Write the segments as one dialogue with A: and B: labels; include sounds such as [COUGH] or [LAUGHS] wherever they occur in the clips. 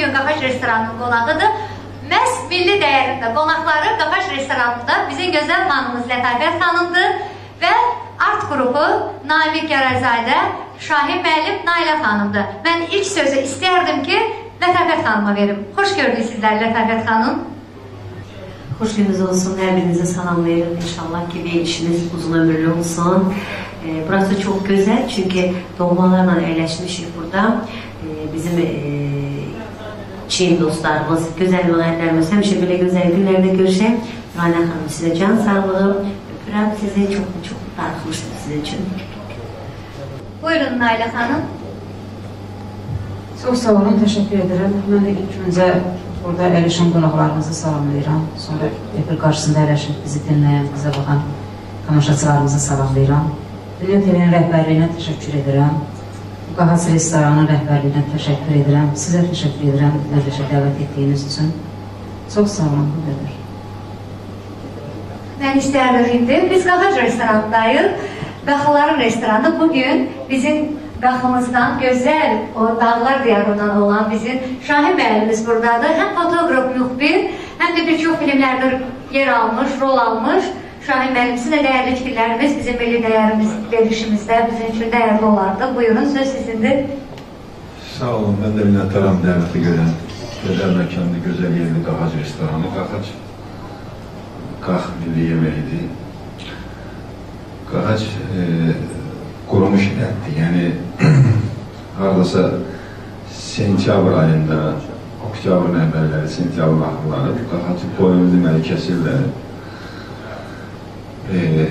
A: bugün Qağac restoranının qonağıdır. Məhz milli dəyərində qonaqları Qağac restoranında bizim gözəl xanımız Lətafət xanımdır və art qrupu Namiq Gərəzadə, Şahin müəllim Nailə xanımdır. Mən ilk sözü istərdim ki, Lətafət xanıma verim. Xoş gördük sizləri Lətafət xanım.
B: Hoş gününüz olsun. Her birinize salamlayırım. İnşallah ki bir işiniz uzun ömürlü olsun. Ee, burası çok güzel çünkü doğmalarla eğleşmişik burada. Ee, bizim e, Çin dostlarımız, güzel müğennilerimiz hemşe böyle güzel günlerde görüşelim. Rana Hanım size can sağlığı. Öpürəm sizi çok çok darıxmışdım sizin için.
A: Buyurun Nailə xanım.
C: Çox sağ olun, təşəkkür edirəm. Mən də ilk öncə burada əyləşən qonaqlarımızı salamlayıram. Sonra efir qarşısında əyləşib bizi dinləyən, bizə baxan tamaşaçılarımızı salamlayıram. Dünya TV-nin rəhbərliyinə təşəkkür edirəm. Qahaç restoranın rəhbərliyinə təşəkkür edirəm. Sizə təşəkkür edirəm verilişə dəvət etdiyiniz üçün. Çox sağ olun, bu qədər.
A: Mən istərdim indi. Biz Qağac restoranındayıq. Qaxıların restoranı bugün bizim qaxımızdan gözəl o dağlar diyarından olan bizim Şahin müəllimimiz buradadır. Həm fotoqraf müxbir, həm də bir çox filmlərdə yer almış, rol almış. Şahin müəllim sizin də dəyərli fikirlərimiz bizim milli dəyərimiz verilişimizdə bizim üçün dəyərli olardı. Buyurun, söz sizindir.
D: Sağ olun, ben de minnettarım dəvəti görən gözəl məkanlı, gözəl yerli Qaxac restoranı. Qaxac Qax milli yeməyidir. Qaxac e, qurumuş ətdir. Yəni [CLEARS THROAT] hardasa sentyabr ayında, oktyabrın əvvəlləri, sentyabrın axırları Qaxacı boyunu deməli kəsirlər. E,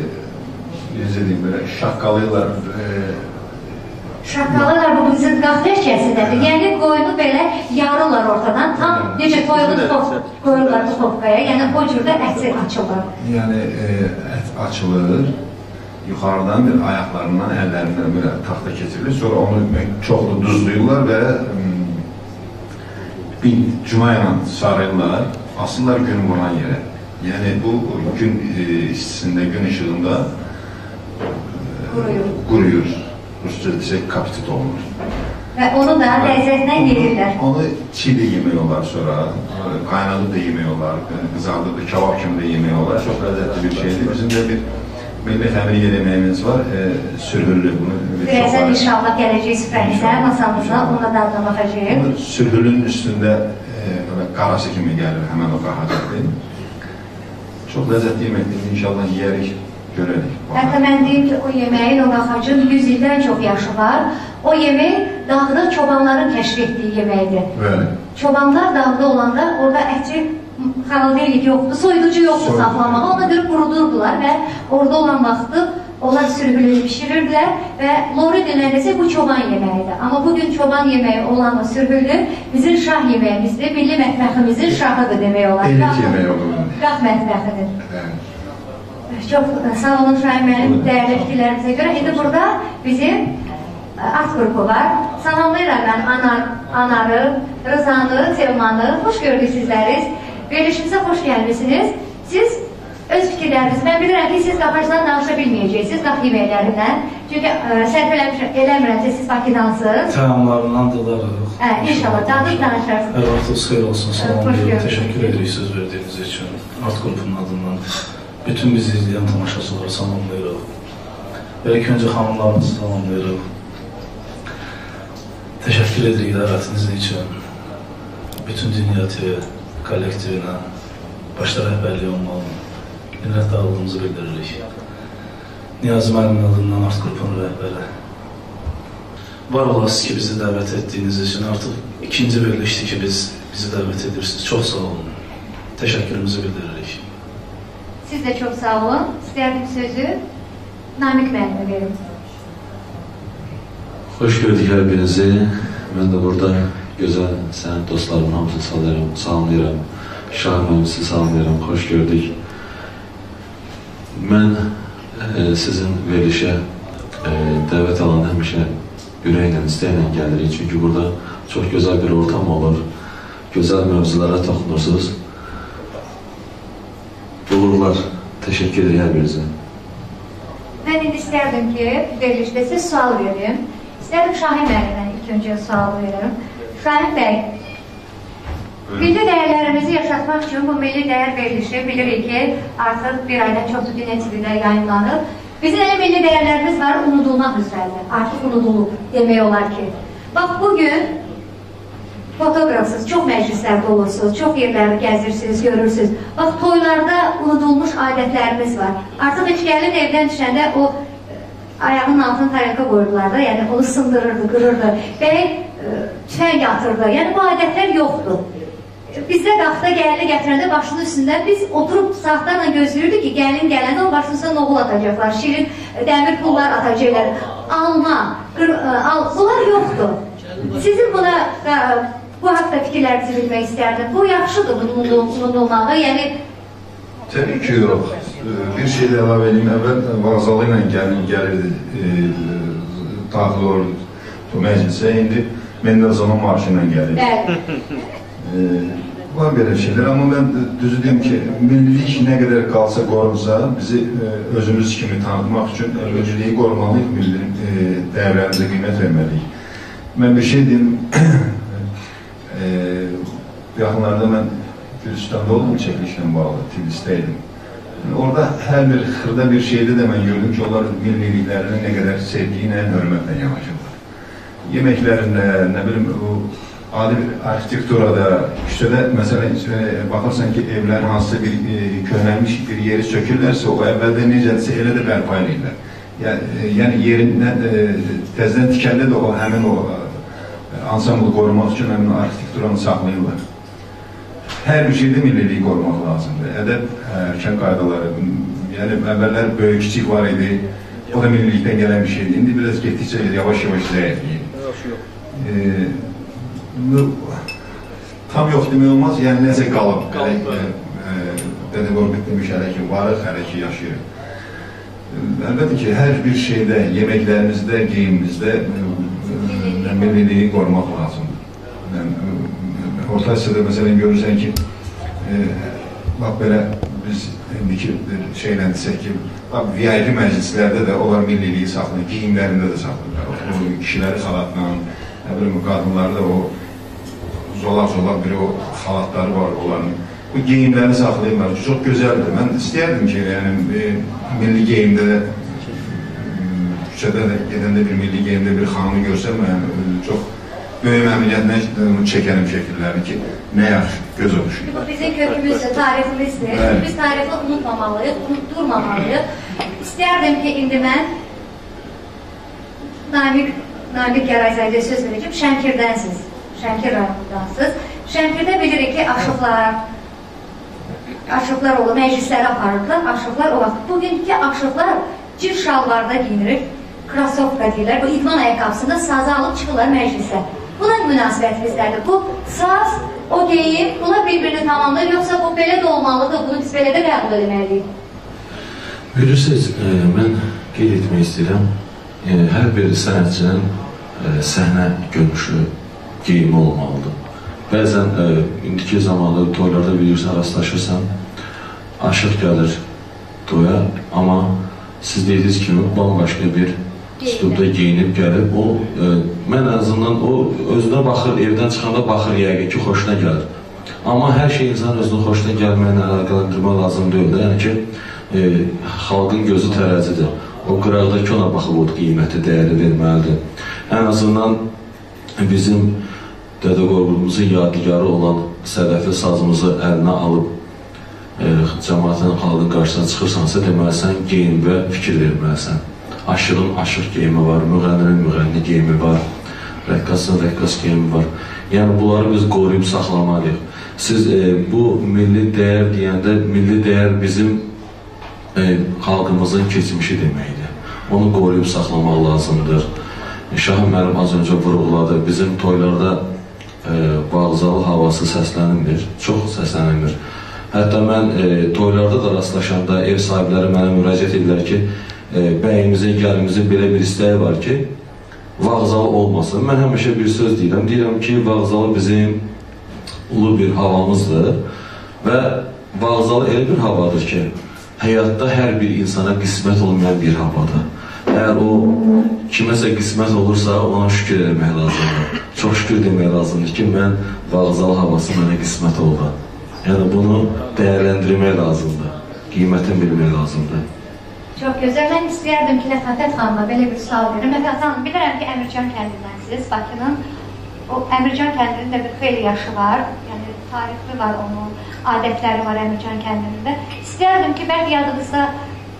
D: necə deyim, belə şaqqalıyırlar, e,
A: Şaqqalılar bu bizim qaflə kəsindədir. Yəni qoyunu belə yarırlar ortadan. Tam necə toyuğu top qoyurlar topkaya. Yəni o cürdə əksi açılır.
D: Yəni e, ət açılır, yuxarıdan bir ayaqlarından, əllərindən belə taxta keçirilir. Sonra onu çoxlu duzluyurlar və bir cuma ilə sarırlar, asırlar gün vuran yerə. Yəni bu gün e, istisində, gün işığında
A: Quruyur.
D: quruyur. Rusca desək kapitit olunur.
A: Və onu da ləzzətlə yeyirlər.
D: Onu çiğ de yemək olar sonra, qaynadı da yemək olar, qızardı da, kebab kimi de yemək olar. Çox ləzzətli bir şeydir. Bizim də bir milli xəmiriyyə deməyimiz var, e, sürhüllü bunu. bir çox
A: Birazdan
D: var.
A: inşallah gələcək süfrəmizə, masamıza, onunla dadına baxacağıq.
D: Bunu Sürhülün üstündə e, belə qarası kimi gəlir həmən o qahacaqdır. Çox ləzzətli yeməkdir. İnşallah yeyərik, görərik.
A: Hətta mən deyim ki, o yeməyin, o qaxacın 100 ildən çox yaşı var. O yemək dağda çobanların kəşf etdiyi yeməkdir.
D: Bəli.
A: Çobanlar dağda olanda orada ətçi xanaldelik yoxdur, soyuducu yoxdur
D: Soyuducu.
A: saxlamağa. Ona görə qurudurdular və orada olan vaxtı onlar sürgülü bişirirdilər və lori dönəndəsə bu çoban yeməyidir. Amma bugün çoban yeməyi olan o sürgülü bizim şah yeməyimizdir, milli mətbəximizin şahıdır demək olar.
D: Elit yeməyi olur.
A: Qax mətbəxidir.
D: Bəli.
A: Çox sağ olun Şahin müəllim dəyərli fikirlərinizə görə. İndi burada bizim ə, art qrupu var. Salamlayıram mən Anar, Anarı, Rızanı, Selmanı. Xoş gördük sizləri. Verilişimizə xoş gəlmisiniz. Siz öz fikirləriniz, mən bilirəm ki, siz qapacdan danışa bilməyəcəksiniz qap yeməklərindən. Çünki ə, səhv eləmişəm, eləmirəmsə siz Bakıdansınız.
E: Təamlarından dadarıq.
A: Hə, inşallah dadıb danışarsınız.
E: Hər vaxtınız xeyir olsun,
A: Hoş
E: salamlayırıq.
A: geldiniz.
E: Təşəkkür edirik söz verdiyiniz üçün. Art qrupunun adından bütün bizi izləyən tamaşaçıları salamlayırıq. İlk öncə xanımlarımızı salamlayırıq. Təşəkkür edirik dəvətiniz üçün. Bütün Dünya TV kollektivinə, başda rəhbərliyi olmalı, minnətdarlığımızı bildiririk. Niyazi müəllimin adından art qrupunun rəhbəri. Var olasınız ki, bizi dəvət etdiyiniz üçün artıq ikinci verilişdir ki, biz bizi dəvət edirsiniz. Çox sağ olun. Təşəkkürümüzü bildiririk.
A: Siz də çox sağ olun. İstərdim sözü Namik müəllimə verin.
F: Xoş gördük hər birinizi. Mən də burada gözəl sənət dostlarımın hamısını salamlayıram. salamlayıram. Şah mühəndisi salamlayıram. Xoş gördük. Mən e, sizin verilişə e, dəvət alanda həmişə ürəklə, istəklə gəlirik. Çünki burada çox gözəl bir ortam olur. Gözəl mövzulara toxunursunuz. Uğurlar. Təşəkkür edirəm hər birinizə.
A: mən indi istərdim ki, verilişdə sizə sual verim. İstərdim Şahin müəllimdən ilk öncə sual verim. Şahin bəy, milli dəyərlərimizi yaşatmaq üçün bu milli dəyər verilişi bilirik ki, artıq bir aydan çoxdur TV-də yayınlanır. Bizim elə milli dəyərlərimiz var, unudulmaq üzrədir. Artıq unudulub demək olar ki. Bax, bugün fotoqrafsız, çox məclislərdə olursunuz, çox yerləri gəzirsiniz, görürsünüz. Bax, toylarda unudulmuş adətlərimiz var. Artıq heç gəlin evdən düşəndə o e, ayağının altına tarelka qoyurdular da, yəni onu sındırırdı, qırırdı. Bəy e, tüfəng atırdı. Yəni bu adətlər yoxdur. Bizdə qaxta gəlini gətirəndə başının üstündə biz oturub saatlarla gözləyirdik ki, gəlin gələndə o başının üstünə noğul atacaqlar, şirin e, dəmir pullar atacaqlar, alma, qır, ə, al, bunlar yoxdur. Sizin buna ə, bu haqda fikirlərinizi bilmək istərdim. Bu yaxşıdır bunun unudulmağı, yəni
D: Təbii ki, yox. Bir şey də əlavə edeyim. Əvvəl vağzalı ilə gəlin gəlirdi, e, daxil olurdu məclisə. İndi Mendelzonun marşı ilə gəlir.
A: bəli.
D: Ee, var belə şeylər, amma mən düzü deyim ki, millilik nə qədər qalsa qorunsa, bizi e, özümüz kimi tanıtmaq üçün öncəliyi qorumalıyıq, milli e, dəyərlərimizə qiymət verməliyik. Mən bir şey deyim, [COUGHS] e, yaxınlarda mən Gürcüstanda oldum çəkilişlə bağlı, Tiflisdə idim. Yəni, Orada hər bir xırda bir şeydə də mən gördüm ki, onlar milliliklərini nə qədər sevgi ilə, hörmətlə yanaşırlar. Yeməklərində, nə bilim, o adi bir arxitekturada, küçədə məsələn e, baxırsan ki, evlər hansısa bir e, köhnəlmiş bir yeri sökürlərsə, o əvvəldə necədirsə elə də bərpa edirlər. Yəni, e, yəni yerindən e, təzədən tikəndə də o həmin o e, ansamblı qorumaq üçün həmin arxitekturanı saxlayırlar. Hər bir şeydə milliliyi qorumaq lazımdır. Ədəb erkən qaydaları, yəni əvvəllər böyük kiçik var idi. O da millilikdən gələn bir şeydir. İndi biraz getdikcə yavaş-yavaş zəifləyir. Ee, bu tam yox demək olmaz, yəni nəsə qalıb.
E: Qalıb, bəli.
D: Dədə Qorqud demiş hələ ki, varıq, hələ ki yaşayır. Ee, Əlbəttə ki, hər bir şeydə, yeməklərimizdə, geyimimizdə e, milliliyi qorumaq lazımdır. Yəni, e, Orta Asiyada məsələn görürsən ki, e, bax belə biz indiki şeylə desək ki, bax VIP məclislərdə də onlar milliliyi saxlayır, geyimlərində də saxlayırlar. O kişiləri xalatla, nə bilim qadınlarda o zolaq-zolaq bir o xalatları var onların. Bu geyimləri saxlayırlar. Çox gözəldir. Mən istəyərdim ki, yəni e, milli geyimdə də küçədə də gedəndə bir milli geyimdə bir xanımı görsəm, yəni e, çox böyük məmnuniyyətlə onu çəkərim şəkillərini ki, nə yaxşı, göz oxşuyur.
A: Bu bizim kökümüzdür, tariximizdir.
D: Bəli.
A: Biz tarixi unutmamalıyıq, unutturmamalıyıq. İstərdim ki, indi mən Namik, Namik Yarayzəliyə söz verəcəm. Şəmkirdənsiz, Şəmkir rayonundansız. Şəmkirdə bilirik ki, aşıqlar, aşıqlar olur, məclisləri aparırdılar, aşıqlar o vaxt. Bugünkü aşıqlar cir şalvarda giyinir, krasovka deyirlər, bu idman ayaqqabısında sazı alıb çıxırlar məclisə. Buna münasibətinizlədir. Bu saz, o geyim, bunlar bir-birini tamamlayır, yoxsa bu belə də olmalıdır, bunu biz belə də qəbul etməliyik.
F: Bilirsiniz, e, mən qeyd etmək istəyirəm, e, hər bir sənətçinin e, səhnə görünüşü, geyimi olmalıdır. Bəzən e, indiki zamanda toylarda bilirsən, rastlaşırsan, aşıq gəlir toya, amma siz dediyiniz kimi bambaşqa bir üslubda geyinib gəlib, o, e, mən ən azından o özünə baxır, evdən çıxanda baxır yəqin ki, xoşuna gəlir. Amma hər şey insan özünün xoşuna gəlməyinə əlaqələndirmək lazım deyil də. Yəni ki, e, xalqın gözü tərəzidir. O qıraqdakı ona baxıb o qiyməti, dəyəri verməlidir. Ən azından bizim Dədə Qorqudumuzun yadigarı olan sədəfi sazımızı əlinə alıb e, cəmaətin, xalqın qarşısına çıxırsansa, deməli sən geyim və fikir verməlisən. Aşığın aşıq geyimi var, müğənninin müğənni geyimi var, rəqqasın rəqqas geyimi var. Yəni bunları biz qoruyub saxlamalıyıq. Siz e, bu milli dəyər deyəndə, milli dəyər bizim e, xalqımızın keçmişi deməkdir. Onu qoruyub saxlamaq lazımdır. Şah müəllim az öncə vurğuladı. Bizim toylarda bağzalı havası səslənilmir, çox səslənilmir. Hətta mən e, toylarda da rastlaşanda ev sahibləri mənə müraciət edirlər ki, e, bəyimizin, gəlimizin belə bir istəyi var ki, vağzalı olmasın. Mən həmişə bir söz deyirəm. Deyirəm ki, vağzalı bizim ulu bir havamızdır və vağzalı elə bir havadır ki, həyatda hər bir insana qismət olmayan bir havadır. Əgər o kiməsə qismət olursa, ona şükür etmək lazımdır. Çox şükür demək lazımdır ki, mən vağzal havası mənə qismət oldu. Yəni bunu dəyərləndirmək lazımdır. Qiymətini bilmək lazımdır.
A: Çox gözəl. Mən istəyərdim ki, Lətafət xanıma belə bir sual verim. Lətafət xanım, bilirəm ki, Əmircan kəndindəsiniz, Bakının. O Əmircan kəndinin də bir xeyli yaşı var. Yəni tarixi var onun, adətləri var Əmircan kəndində. İstəyərdim ki, bəlkə yadınızda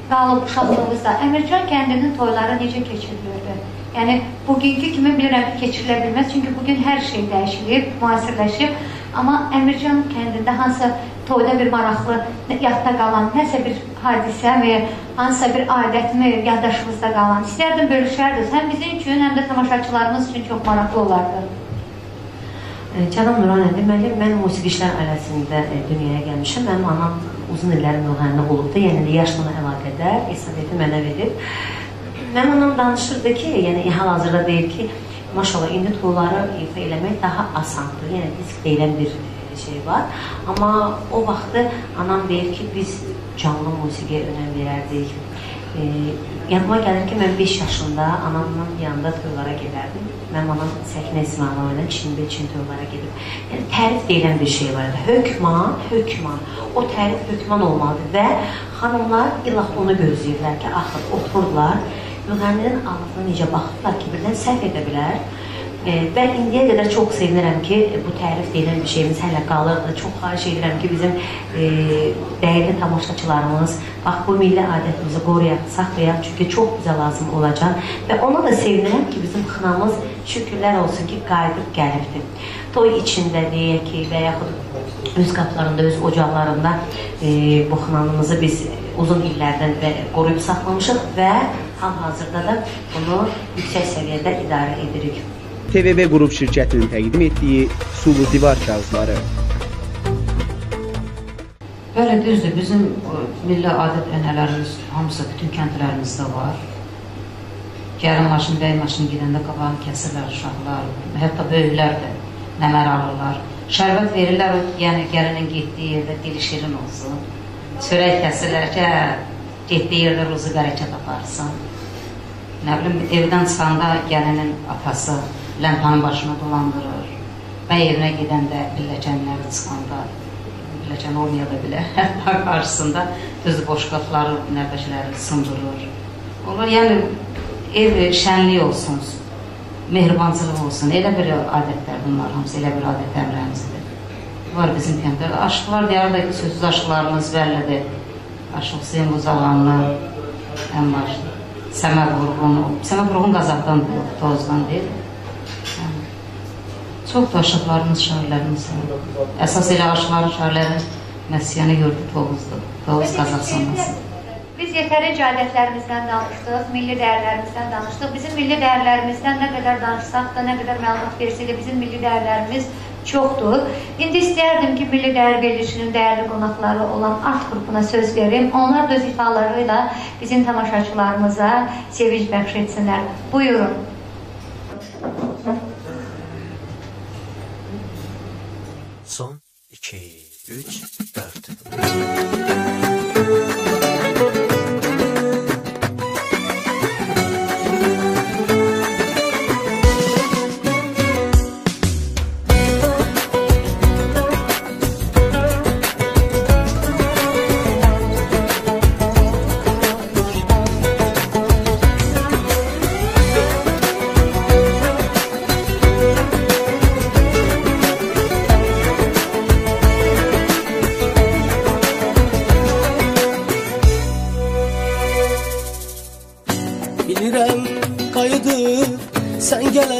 A: qalıb uşaqlığınızda Əmircan kəndinin toyları necə keçirilirdi? Yəni bugünkü kimi bilirəm ki, keçirilə bilməz, çünki bugün hər şey dəyişilib, müasirləşib. Amma Əmircan kəndində hansı toyda bir maraqlı, yadda qalan, nəsə bir hadisəmi, hansısa bir adətmi yaddaşınızda qalan? İstərdim bölüşərdiniz. Həm bizim üçün, həm də tamaşaçılarımız üçün çox maraqlı olardı.
B: Cənab Nuranə, deməli, mən musiqiçilər ailəsində e, dünyaya gəlmişəm. Mənim anam uzun illər müğənni olubdu, yəni yaşla əlaqədar estafeti mənə verib. Mənim anam danışırdı ki, yəni hal-hazırda deyir ki, maşallah indi toyları ifa eləmək daha asandır. Yəni disk deyilən bir şey var. Amma o vaxtı anam deyir ki, biz canlı musiqiyə önəm verərdik. E, yadıma gəlir ki, mən 5 yaşında anamın yanında toylara gedərdim. Mənim anam Səkinə İsmailova ilə Çində Çin toylara gedib. Yəni tərif deyilən bir şey var idi. Hökman, hökman. O tərif hökman olmalıdır və xanımlar illah onu gözləyirlər ki, axır otururlar, müğənninin ağzına necə baxırlar ki, birdən səhv edə bilər. Və indiyə qədər çox sevinirəm ki, bu tərif deyilən bir şeyimiz hələ qalırdı. Çox xahiş edirəm ki, bizim e, dəyərli tamaşaçılarımız bax bu milli adətimizi qoruyaq, saxlayaq, çünki çox bizə lazım olacaq. Və ona da sevinirəm ki, bizim xınamız şükürlər olsun ki, qayıdıb gəlibdir. Toy içində deyək ki, və yaxud öz qaplarında, öz ocaqlarında e, bu xınamımızı biz uzun illərdən və qoruyub saxlamışıq və hal-hazırda da bunu yüksək səviyyədə idarə edirik.
G: TVB Qrup şirkətinin təqdim etdiyi sulu divar kağızları.
C: Bəli, düzdür. Bizim milli adət ənənələrimiz hamısı bütün kəndlərimizdə var. Gəlin maşın, bəy maşın gedəndə qabağını kəsirlər uşaqlar, hətta böyüklər də nəmər alırlar. Şərbət verirlər, yəni gəlinin getdiyi yerdə dili şirin olsun. Çörək kəsirlər ki, hə, getdiyi yerdə ruzu bərəkət aparsın. Nə bilim, evdən çıxanda gəlinin atası ləmpanın başına dolandırır. Bəy evinə gedəndə pilləkənləri çıxanda, pilləkən olmaya da bilər, [LAUGHS] hətta qarşısında düz boş qapıları, nəbəşləri sındırır. Onlar yəni ev şənlik olsun, mehribançılıq olsun. Elə bir adətlər bunlar hamısı, elə bir adətlərimizdir. Var bizim kənddə. Aşıqlar deyərdə ki, sözsüz aşıqlarımız bəllidir. Aşıq Hüseyin Buzağanlı, ən başlı. Səməd Vurğun, Səməd Vurğun Qazaqdan deyil, Tozdan deyil. Çox da aşıqlarımız, şairlərimiz var. Əsas elə aşıqların şairlərin məsiyəni gördü Tovuzdur. Tovuz Qazaxstanlısı.
A: Biz yetərincə adətlərimizdən danışdıq, milli dəyərlərimizdən danışdıq. Bizim milli dəyərlərimizdən nə qədər danışsaq da, nə qədər məlumat versək də bizim milli dəyərlərimiz çoxdur. İndi istəyərdim ki, Milli Dəyər Verilişinin dəyərli qonaqları olan art qrupuna söz verim. Onlar da öz ifalarıyla bizim tamaşaçılarımıza sevinç bəxş etsinlər. Buyurun.
H: Son 2, 3, 4.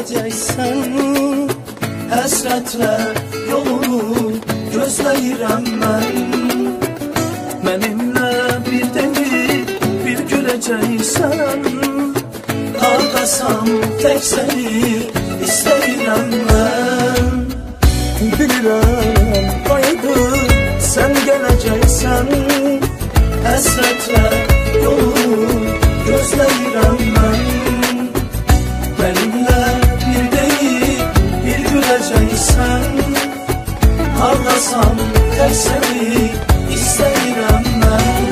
H: gələcəksən Həsrətlə yolunu gözləyirəm mən Mənimlə bir deyib bir güləcəksən Hardasan tək səni istəyirəm mən Bilirəm qayıdıb sən gələcəksən Həsrətlə Hardasan tək səni istəyirəm mən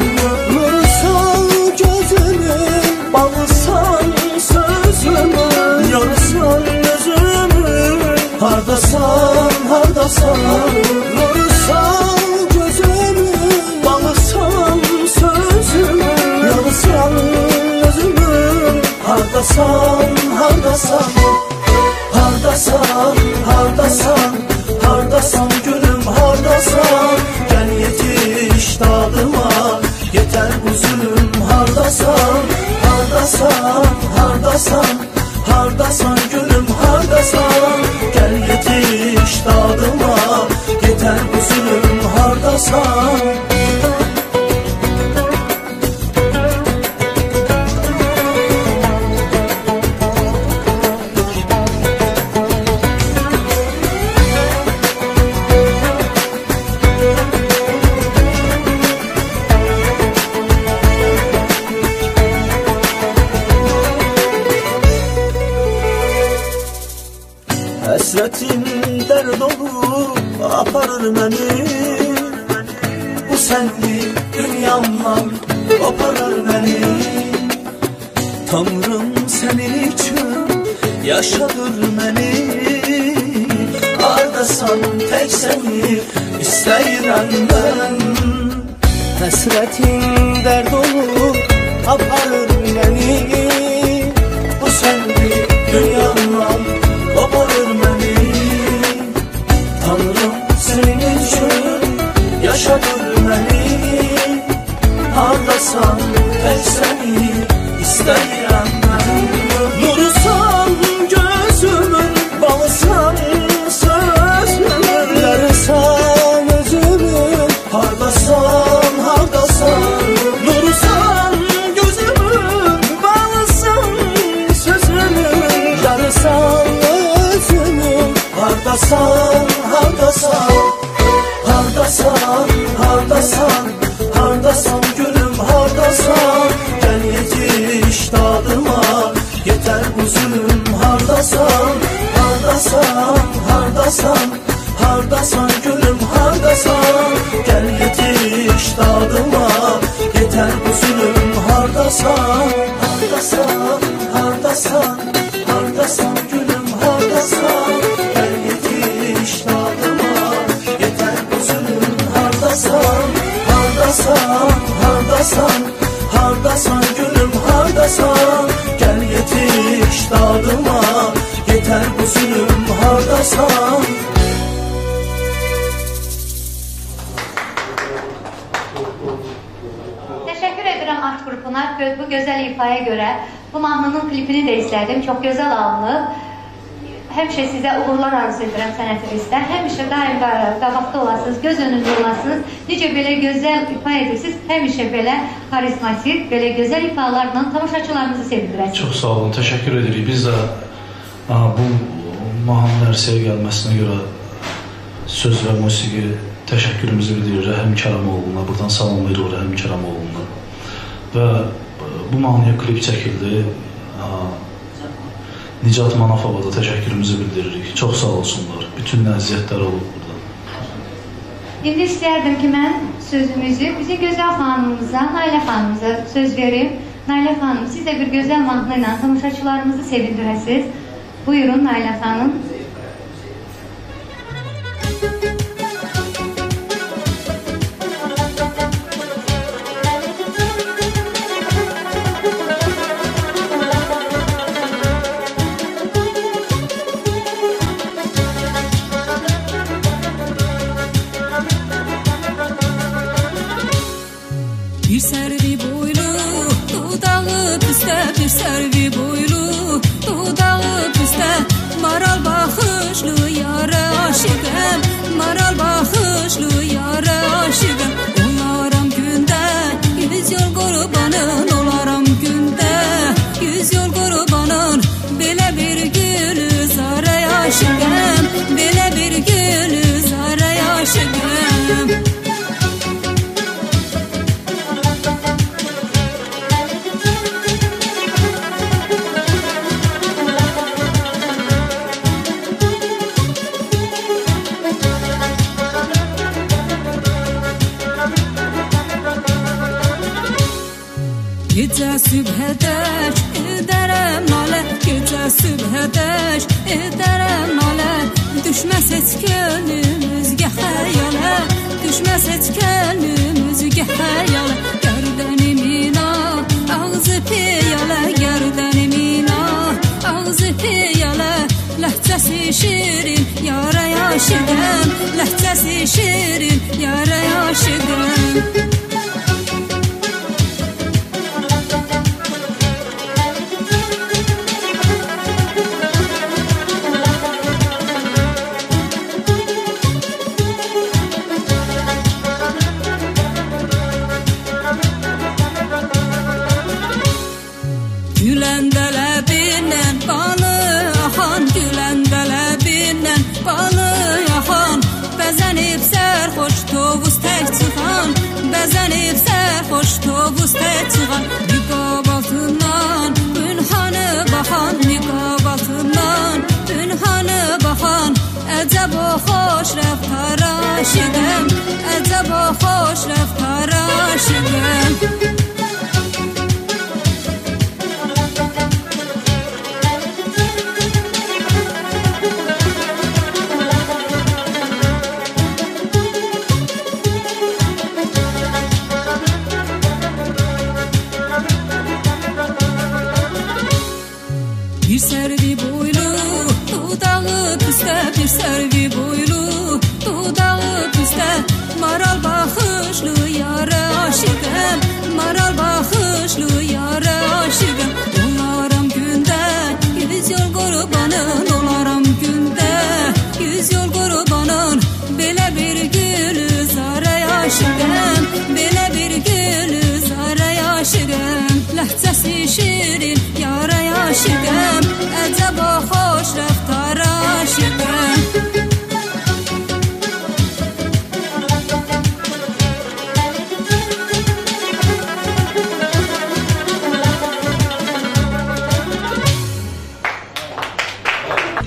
H: Bağlısan sözümü? Yarısan özümü Hardasan, hardasan? Nursan gözümü Bağlısan sözümü? Yarısan özümü Hardasan, hardasan? Hardasan, hardasan Hardasan gülüm hardasan Gel yetiş dadıma. Yeter zulüm hardasan Hardasan, hardasan Hardasan gülüm hardasan Gel yetiş dadıma. Yeter zulüm hardasan hardasan, hardasan gülüm hardasan. Gel yetiş dadıma, yeter bu zulüm. Hardasan Hardasan, hardasan, hardasan gülüm hardasan. Gel yetiş dadıma, yeter bu zulüm. Hardasan Hardasan, hardasan, hardasan gülüm hardasan. Gel yetiş dadıma, yeter bu zulüm hardasan
A: Teşekkür ederim Art grubuna gö- bu güzel ifaya göre. Bu mahnının klipini de izledim. Çok güzel alınıb. Həmişə sizə uğurlar arzu edirəm sənətinizdə. Həmişə daim qabaqda olasınız, göz önündə olasınız. Necə belə gözəl ifa edirsiniz, həmişə belə karizmatik, belə gözəl ifalarla tamaşaçılarımızı sevindirəsiniz.
E: Çox sağ olun, təşəkkür edirik. Biz də bu mahnının ərsəyə gəlməsinə görə söz və musiqi təşəkkürümüzü bildiririk Rəhim Kəramoğlu'na. Buradan salamlayırıq Rəhim Kəramoğlu'na. Və ə, bu mahnıya klip çəkildi. Nicat Manafova da təşəkkürümüzü bildiririk. Çox sağ olsunlar. Bütün əziyyətlər olub burada.
A: İndi istərdim ki, mən sözümüzü bizim gözəl xanımımıza, Nailə xanımıza söz verim. Nailə xanım, siz də bir gözəl mahnı ilə tamaşaçılarımızı sevindirəsiniz. Buyurun Nailə xanım.
I: Bir servi boylu dudağı püste Bir servi boylu püste Maral bakışlı yara aşıkım Maral bakışlı yara aşıkım. Olaram günde yüz yol kurbanın Olaram günde. Yüz yol kurbanın Bele bir gülü zara aşıkım Bele bir gülü zara aşıkım sübhədək edərəm nalə Gecə sübhədək edərəm nalə Düşməz heç könlümüz gəxəyalə Düşməz heç könlümüz gəxəyalə Gərdənimin ah, ağzı piyalə Gərdənimin ah, ağzı piyalə Ləhcəsi şirin yara yaşıqəm Ləhcəsi şirin yara yaşıqəm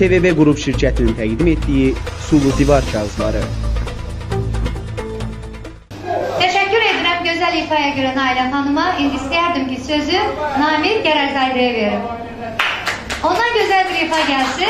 G: TVB Qrup şirkətinin təqdim etdiyi Sulu Divar kağızları.
J: Təşəkkür edirəm gözəl ifaya görə Nailə xanıma. İndi istəyərdim ki, sözü Namir Gərəzadəyə verim. Ona güzel bir ifa
A: gelsin.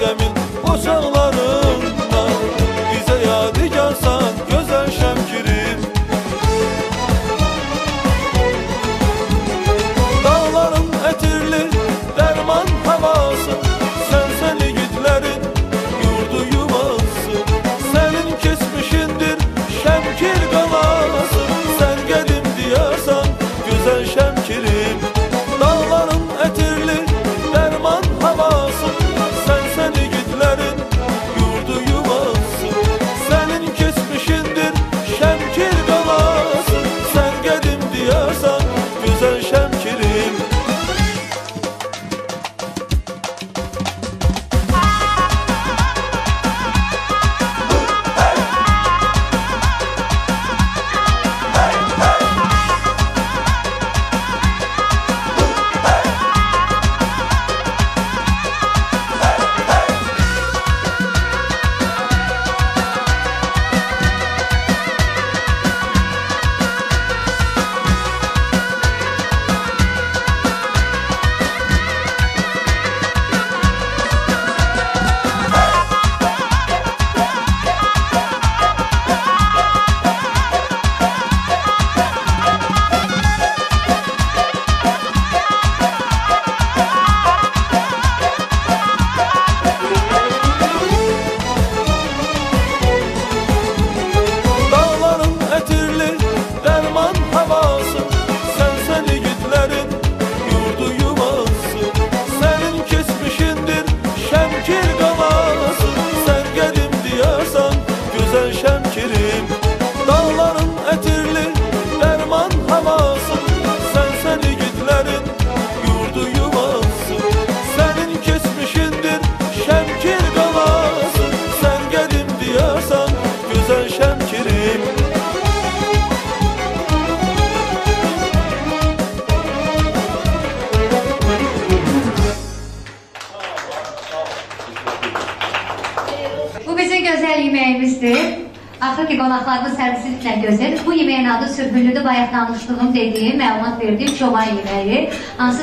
A: demin Ocaklar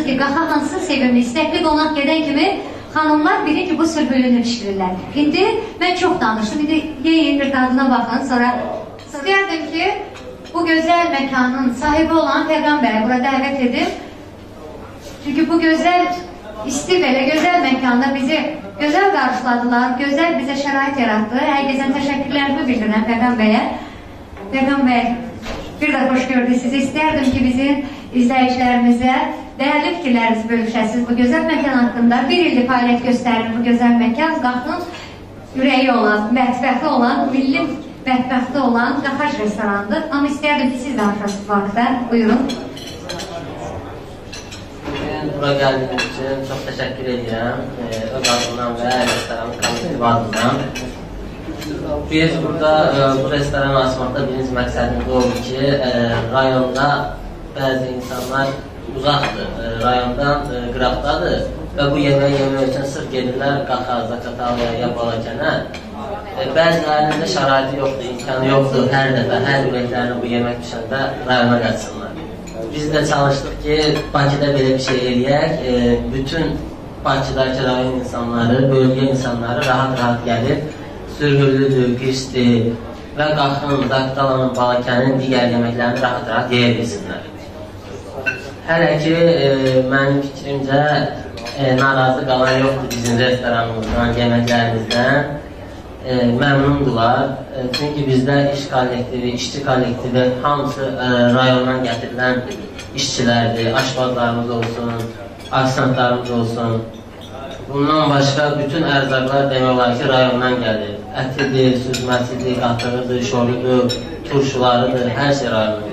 A: Hansı ki, qaxa hansı sevimli, istəkli qonaq gedən kimi xanımlar bilir ki, bu sürgünlünü pişirirlər. İndi mən çox danışdım. İndi yeyin bir dadına baxın. Sonra istəyərdim ki, bu gözəl məkanın sahibi olan Peyğəmbəri bura dəvət edib Çünki bu gözəl isti belə gözəl məkanda bizi gözəl qarşıladılar, gözəl bizə şərait yaratdı. Həqiqətən təşəkkürlərimi bildirirəm Peyğəm bəyə. Peyğəm bəy, bir də xoş gördük sizi. İstərdim ki, bizim izləyicilərimizə dəyərli fikirlərinizi bölüşəsiniz bu gözəl məkan haqqında. Bir ildir fəaliyyət göstərir bu gözəl məkan. Qaxın ürəyi olan, mətbəxi olan, milli mətbəxti olan Qaxaç restoranıdır. Amma istərdim ki, siz də arxası vaxtda buyurun.
K: Bura gəldiyiniz üçün çox təşəkkür edirəm. Ee, öz adımdan və restoranın kollektivi adından. Biz burada e, bu restoranı açmaqda birinci məqsədimiz oldu ki, e, rayonda bəzi insanlar uzaqdır, e, rayondan e, qıraqdadır və bu yeməyi yemək üçün sırf gedirlər Qaxar, Zaqatala, ya Balakənə. E, bəzilərinin də şəraiti yoxdur, imkanı yoxdur hər dəfə, hər ürəklərini bu yemək düşəndə rayona qaçsınlar. Biz də çalışdıq ki, Bakıda belə bir şey eləyək. E, bütün Bakıdakı rayon insanları, bölgə insanları rahat-rahat gəlib sürgüllüdür, qişdir və qaxın, Zaqtalanın, Balakənin digər yeməklərini rahat-rahat yeyə bilsinlər. Hələ ki, e, mənim fikrimcə e, narazı qalan yoxdur bizim restoranımızdan, yeməklərimizdən. E, məmnundular. E, çünki bizdə iş kollektivi, işçi kollektivi hamısı e, rayondan gətirilən işçilərdir, aşbazlarımız olsun, aksantlarımız olsun. Bundan başqa bütün ərzaqlar demək olar ki, rayondan gəlir. Ətidir, süzməsidir, qatığıdır, şorudur, turşularıdır, hər şey rayondan gəlir.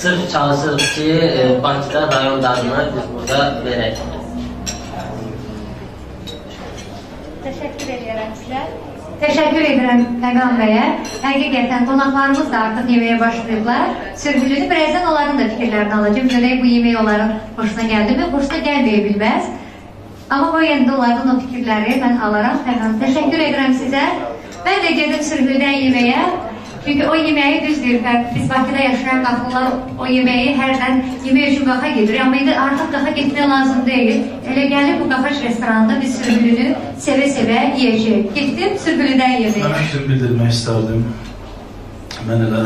K: Sırf çalışırıq ki, e, Bakıda rayon dadını biz burada verək.
A: Təşəkkür edirəm sizə. Təşəkkür edirəm Pəqan bəyə. Həqiqətən qonaqlarımız da artıq yeməyə başlayıblar. Sürgülünü birazdan onların da fikirlərini alacağım. Görək bu yemək onların xoşuna gəldimi? Xoşuna gəlməyə bilməz. Amma bu yəndə onlardan o fikirləri mən alaram. Pəqan, təşəkkür edirəm sizə. Mən də gedim sürgüldən yeməyə. Çünki o yeməyi düzdür, və biz Bakıda yaşayan qapılar o yeməyi hərdən yemək üçün qaxa gedir. Amma indi artıq qaxa getmək lazım deyil. Elə gəlib bu qaxaç restoranında biz sürgülünü sevə-sevə yeyəcəyik. Getdim sürgülüdən
E: Mən
A: yeməyə.
E: fikrimi bildirmək istərdim. Mən elə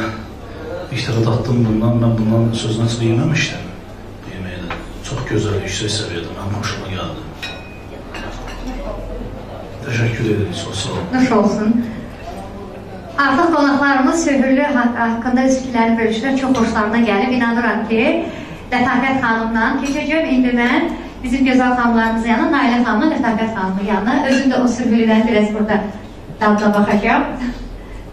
E: dəfə tatdım bundan, mən bundan sözünə çıxı yeməmişdim. Bu yeməyi çox gözəl, yüksək səviyyədə, mənim xoşuma gəldi. Təşəkkür edirik, çox sağ olun.
A: Nuş olsun. Artıq qonaqlarımız Söhürlü haqq- haqqında öz fikirlərini bölüşürlər. Çox xoşlarına gəlib. İnanıram ki, Lətafət xanımla keçəcəm. İndi mən bizim gözəl xanımlarımız yanına, Nailə xanımla Lətafət xanımın yanına. Özüm də o sürgülüdən biraz burada dadına baxacağam.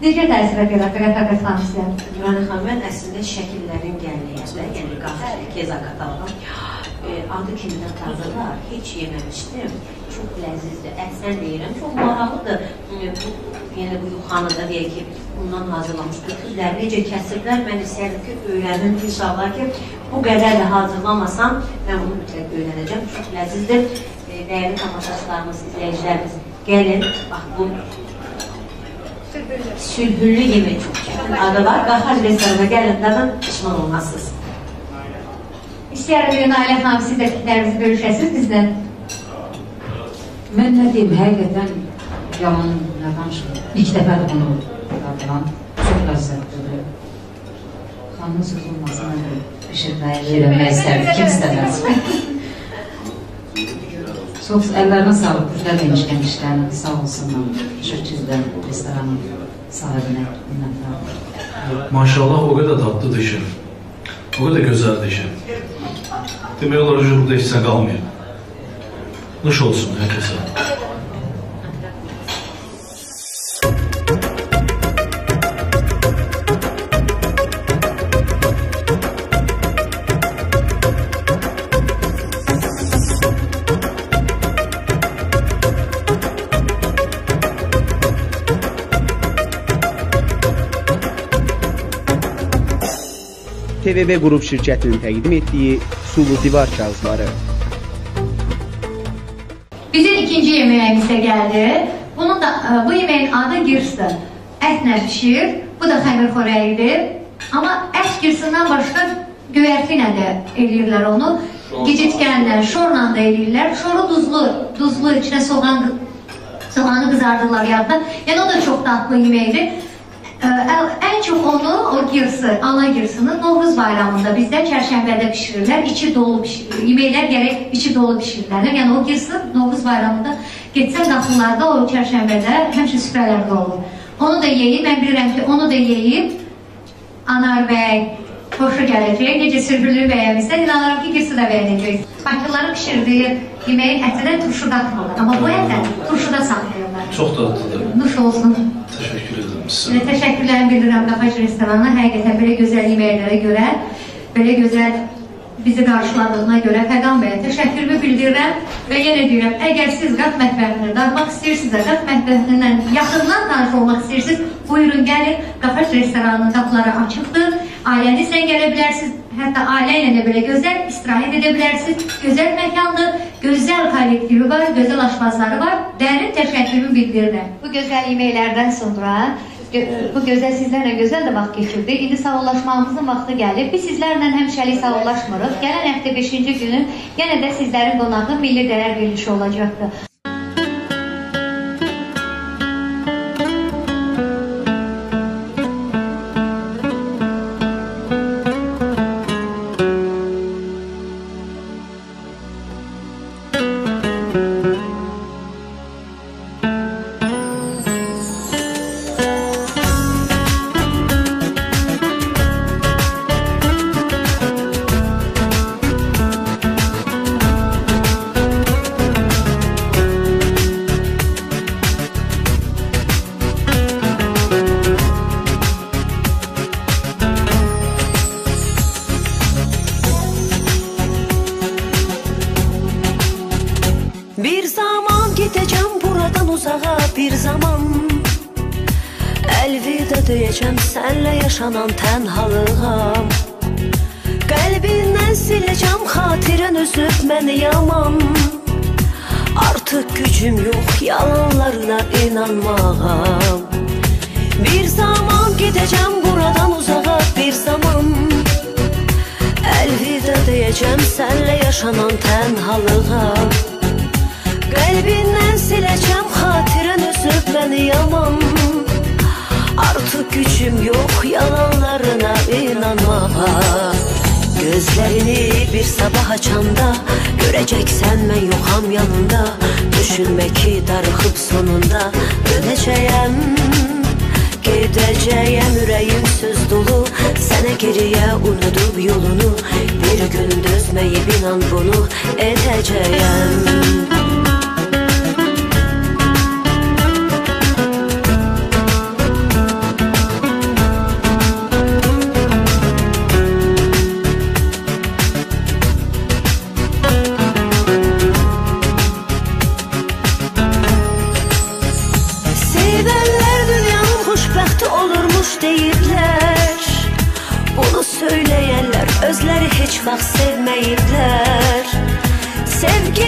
A: Necə təsir edir Lətafət xanım sizə?
B: Nurani xanım, mən əslində şəkillərin gəlməyəndə, yəni qaxar, keza katalğam, e, adı kimdən tazılar, heç yeməmişdim. Çox ləzzizdir, əhsən deyirəm, çox maraqlıdır. Bu, yəni bu yuxanı da deyək ki, bundan hazırlamış bütünlər necə kəsirlər, mən istəyirəm ki, öyrənim inşallah ki, bu qədər də hazırlamasam, mən bunu mütləq öyrənəcəm. Çox ləzzizdir. E, Dəyərli tamaşaçılarımız, izləyicilərimiz, gəlin, bax bu Sülhüllü yemək çox çətin adı var. Qaxar restorana gəlin, dadın pişman olmazsınız.
A: İstəyərəm ki, Nailə xanım siz də fikirlərinizi bölüşəsiniz bizlə.
C: Mən nə deyim, həqiqətən yalan nə danışım. İlk dəfədir bunu dadılan. Çox ləzzətlidir. Xanımın sözü olmasa mən də bişirməyə verəmək istərdim. Kim istəməz. Çox əllərinə sağlıq, güclər demişkən işlərini sağ olsunlar. Şirkizdən restoranın sahibinə minnətdarım.
E: Maşallah o qədər dadlıdır ki, o qədər gözəldir ki. Demək olar ki, burada heç nə qalmayıb. Nuş olsun hər
G: TVB Qrup şirkətinin təqdim etdiyi sulu divar kağızları.
A: Bizim ikinci yeməyimizə gəldi. Bunun da e, bu yeməyin adı girsdir. Ətlə pişir. Bu da xəmir xörəyidir. Amma ət girsindən başqa göyərti ilə də eləyirlər onu. Gicitkənlə, şorla da eləyirlər. Şoru duzlu, duzlu içinə soğan soğanı qızardırlar yadda. Yəni o da çox dadlı yeməkdir. Ə, ə- Ən çox onu o girsi, ana girsini Novruz bayramında bizdə çərşənbədə bişirirlər. İçi dolu bişirilir. Yeməklər gərək içi dolu bişirirlər. Yəni o girsi Novruz bayramında getsə daxıllarda o çərşənbədə həmişə süfrələrdə olur. Onu da yeyib, mən bilirəm ki, onu da yeyib Anar bəy xoşu gələcək. Necə sürgülür bəyəmişsən, inanıram ki, girsi də bəyənəcək. Bakıların pişirdiyi yeməyin ətinə turşu qatmırlar. Amma bu ətə turşuda saxlayırlar.
E: Çox dadlıdır.
A: Nuş olsun.
E: Təşəkkür edirəm sizə.
A: Sizə təşəkkürlərimi bildirirəm Qapaç restoranına. Həqiqətən belə gözəl yeməklərə görə, belə gözəl bizi qarşıladığına görə Fəqan bəyə təşəkkürümü bildirirəm və yenə deyirəm, əgər siz qat mətbəxini dadmaq istəyirsinizsə, qat mətbəxindən yaxından tanış olmaq istəyirsiniz, buyurun gəlin. Qapaç restoranının qapıları açıqdır. Ailənizlə gələ bilərsiniz. Hətta ailə ilə də belə gözəl istirahət edə bilərsiniz. Gözəl məkandır, gözəl kollektivi var, gözəl aşpazları var. Dərin təşəkkürümü bildirirəm. Bu gözəl yeməklərdən sonra bu gözəl sizlərlə gözəl də vaxt keçirdik. İndi sağollaşmağımızın vaxtı gəlib. Biz sizlərlə həmişəlik sağollaşmırıq. Gələn həftə 5-ci günü yenə də sizlərin qonağı milli dəyər verilişi olacaqdır.
L: Gücüm yox yalanlarına inanmağa Bir zaman gideceğim buradan uzağa bir zaman Əlvida deyəcəm sənlə yaşanan tənhalığa Qəlbindən siləcəm xatirən üzüb məni yaman. Artıq gücüm yox yalanlarına inanmağa Gözlerini bir sabah açanda Göreceksen ben yoxam yanında. Düşünme ki darıxıb sonunda Dönəcəyəm Gedəcəyəm ürəyim söz dolu. Sənə geriyə unudub yolunu. Bir gün dözməyib inan bunu edəcəyəm Sevenler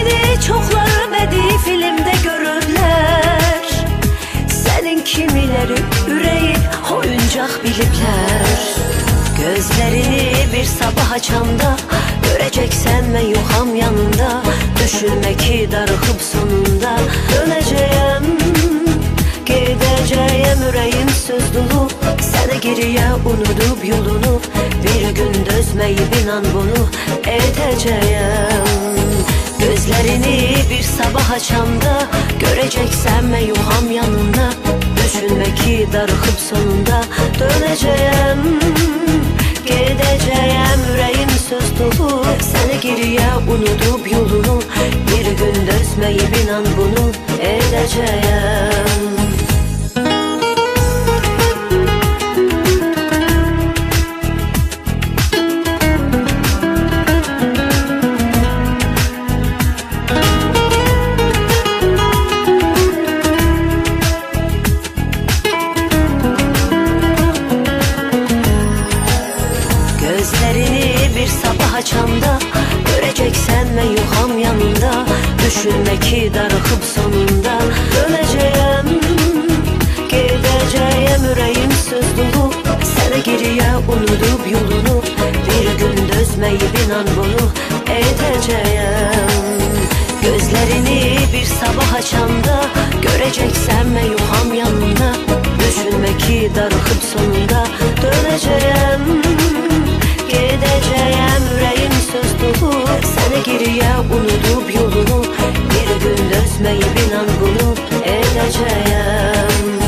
L: Seni çokları bedi filmde görürler. Senin kimileri yüreği oyuncak bilipler Gözlerini bir sabah açanda Göreceksen ben yokum yanında. Düşünme ki darıkıp sonunda. Döneceğim Gideceğim yüreğim söz dolu. Seni geriye unutup yolunu. Bir gün dözmeyip inan bunu. Edeceğim izlerini bir sabah açanda Göreceksen meyuham yanında Düşünme ki darıkıp sonunda Döneceğim, gideceğim. Yüreğim söz dolu Seni geriye unutup yolunu. Bir gün dözmeyip inan bunu Edeceğim. düşünme ki sonunda. Döneceğim, gideceğim yüreğim söz dolu. Seni geriye unutup yolunu Bir gün dözmeyip inan bunu edeceğim Gözlerini bir sabah açanda Göreceksem meyuham yanında Düşünme ki darıkıp sonunda Döneceğim edəcəyəm Rəyim söz tutub Səni geriyə unudub yolunu Bir gün dözməyib inan bunu. Edəcəyəm